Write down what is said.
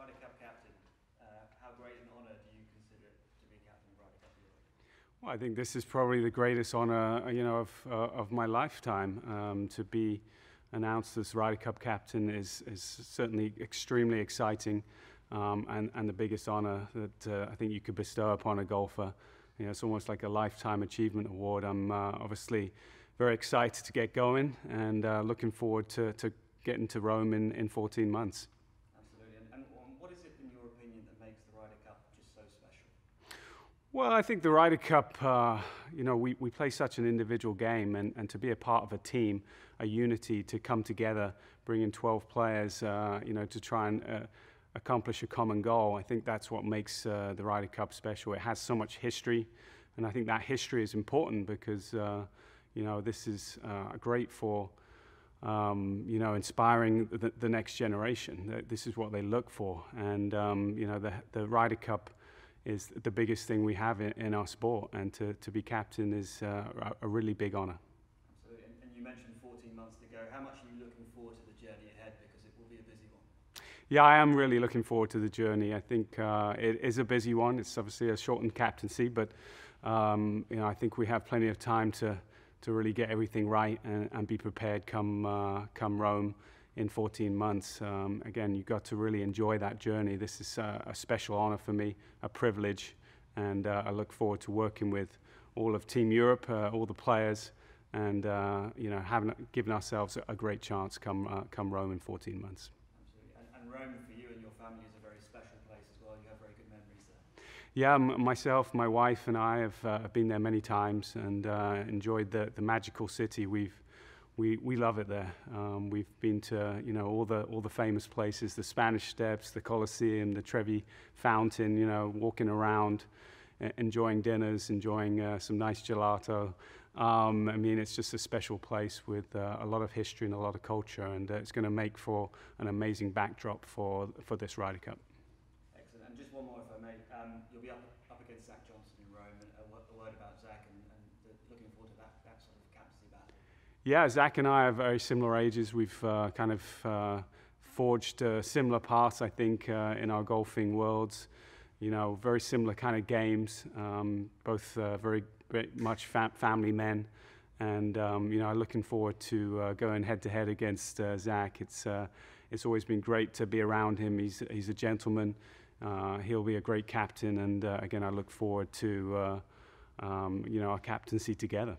Ryder Cup captain, uh, how great an honour do you consider it to be captain of Ryder Cup Europe? Well, I think this is probably the greatest honour, you know, of, uh, of my lifetime. Um, to be announced as Ryder Cup captain is, is certainly extremely exciting um, and, and the biggest honour that uh, I think you could bestow upon a golfer. You know, it's almost like a lifetime achievement award. I'm uh, obviously very excited to get going and uh, looking forward to, to getting to Rome in, in 14 months. Absolutely. And, and um, what is it, in your opinion, that makes the Ryder Cup just so special? Well, I think the Ryder Cup, uh, you know, we, we play such an individual game, and, and to be a part of a team, a unity, to come together, bring in 12 players, uh, you know, to try and uh, accomplish a common goal. I think that's what makes uh, the Ryder Cup special. It has so much history, and I think that history is important because, uh, you know, this is uh, great for, um, you know, inspiring the, the, next generation. This is what they look for, and um, you know, the, the Ryder Cup is the biggest thing we have in, in our sport, and to, to be captain is uh, a really big honour. Absolutely, and, and you mentioned 14 months to go. How much are you looking forward to the journey ahead? Because it will be a busy one. Yeah, I am really looking forward to the journey. I think uh, it is a busy one. It's obviously a shortened captaincy, but um, you know, I think we have plenty of time to, to really get everything right and, and be prepared come, uh, come Rome in 14 months. Um, again, you've got to really enjoy that journey. This is uh, a special honor for me, a privilege, and uh, I look forward to working with all of Team Europe, uh, all the players, and uh, you know, having given ourselves a great chance come, uh, come Rome in 14 months. Absolutely, and, and Rome for you and your family is a very special place as well. You have very good. Yeah, myself, my wife, and I have uh, been there many times and uh, enjoyed the, the magical city. We've we, we love it there. Um, we've been to you know all the all the famous places, the Spanish Steps, the Colosseum, the Trevi Fountain. You know, walking around, enjoying dinners, enjoying uh, some nice gelato. Um, I mean, it's just a special place with uh, a lot of history and a lot of culture, and uh, it's going to make for an amazing backdrop for for this Ryder Cup. Just one more, if I may. Um, you'll be up, up against Zach Johnson in Rome, and a, a word about Zach, and, and the, looking forward to that, that sort of captaincy battle. Yeah, Zach and I are very similar ages. We've uh, kind of uh, forged uh, similar paths, I think, uh, in our golfing worlds. You know, very similar kind of games, um, both very very much fam family men. And um, you know, I'm looking forward to uh, going head to head against uh, Zach. It's uh, it's always been great to be around him. He's he's a gentleman. Uh, he'll be a great captain, and uh, again, I look forward to uh, um, you know our captaincy together.